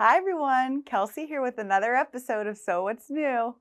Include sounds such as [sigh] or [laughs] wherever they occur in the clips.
Hi everyone, Kelsey here with another episode of Sew What's New.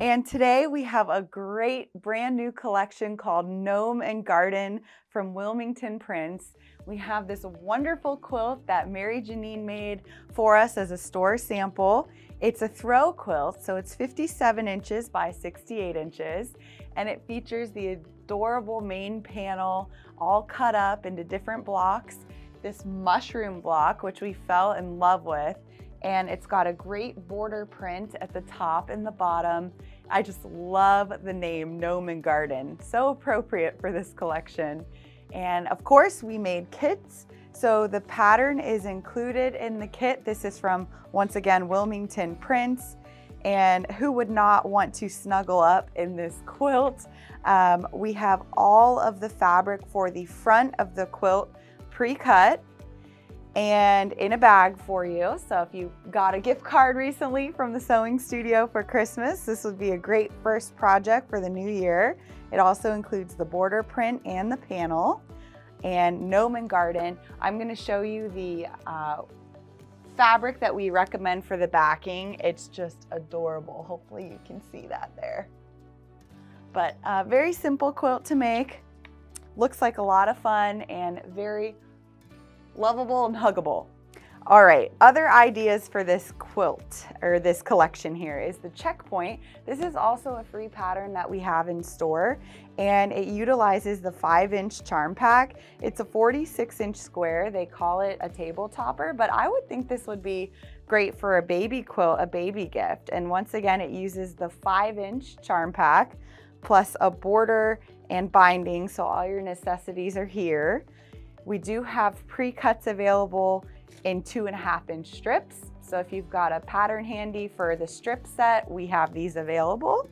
And today we have a great brand new collection called Gnome and Garden from Wilmington Prints. We have this wonderful quilt that Mary Janine made for us as a store sample. It's a throw quilt, so it's 57 inches by 68 inches, and it features the adorable main panel all cut up into different blocks. This mushroom block, which we fell in love with, and it's got a great border print at the top and the bottom. I just love the name Gnome and Garden. So appropriate for this collection. And of course, we made kits. So the pattern is included in the kit. This is from, once again, Wilmington Prints. And who would not want to snuggle up in this quilt? Um, we have all of the fabric for the front of the quilt pre-cut and in a bag for you. So if you got a gift card recently from the sewing studio for Christmas, this would be a great first project for the new year. It also includes the border print and the panel and Gnome and Garden. I'm gonna show you the uh, fabric that we recommend for the backing. It's just adorable. Hopefully you can see that there. But a very simple quilt to make. Looks like a lot of fun and very lovable and huggable. All right, other ideas for this quilt or this collection here is the checkpoint. This is also a free pattern that we have in store and it utilizes the five inch charm pack. It's a 46 inch square. They call it a table topper, but I would think this would be great for a baby quilt, a baby gift. And once again, it uses the five inch charm pack plus a border and binding. So all your necessities are here. We do have pre-cuts available in two and a half inch strips. So if you've got a pattern handy for the strip set, we have these available.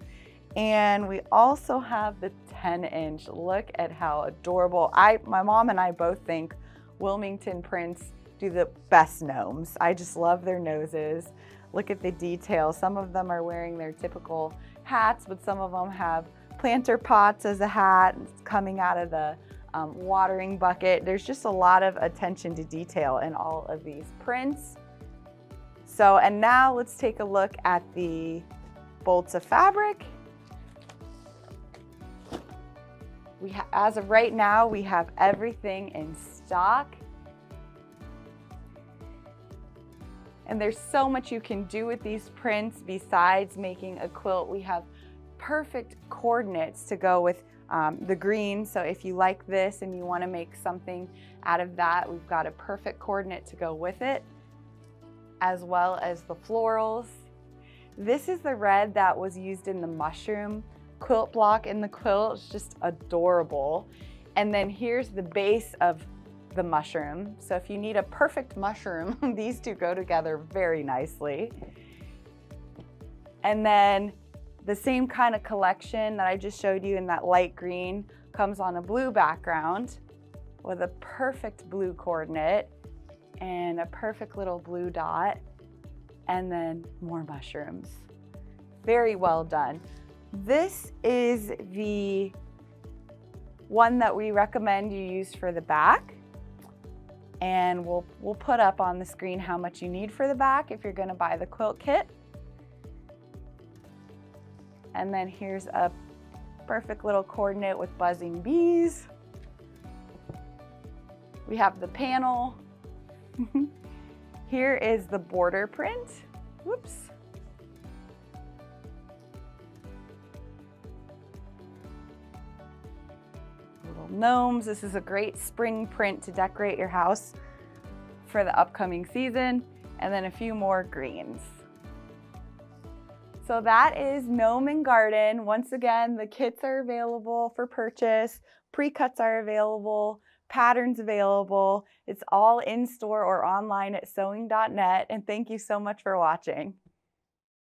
And we also have the 10 inch. Look at how adorable. I, my mom and I both think Wilmington prints do the best gnomes. I just love their noses. Look at the detail. Some of them are wearing their typical hats, but some of them have planter pots as a hat coming out of the um, watering bucket. There's just a lot of attention to detail in all of these prints. So, and now let's take a look at the bolts of fabric. We as of right now, we have everything in stock. And there's so much you can do with these prints besides making a quilt. We have perfect coordinates to go with um, the green. So if you like this and you wanna make something out of that, we've got a perfect coordinate to go with it, as well as the florals. This is the red that was used in the mushroom quilt block in the quilt. It's just adorable. And then here's the base of the mushroom. So if you need a perfect mushroom, [laughs] these two go together very nicely. And then the same kind of collection that I just showed you in that light green comes on a blue background with a perfect blue coordinate and a perfect little blue dot and then more mushrooms. Very well done. This is the one that we recommend you use for the back. And we'll, we'll put up on the screen how much you need for the back if you're gonna buy the quilt kit. And then here's a perfect little coordinate with buzzing bees. We have the panel. [laughs] Here is the border print. Whoops. Little gnomes. This is a great spring print to decorate your house for the upcoming season. And then a few more greens. So that is Gnome and Garden. Once again, the kits are available for purchase, pre-cuts are available, patterns available. It's all in store or online at sewing.net. And thank you so much for watching.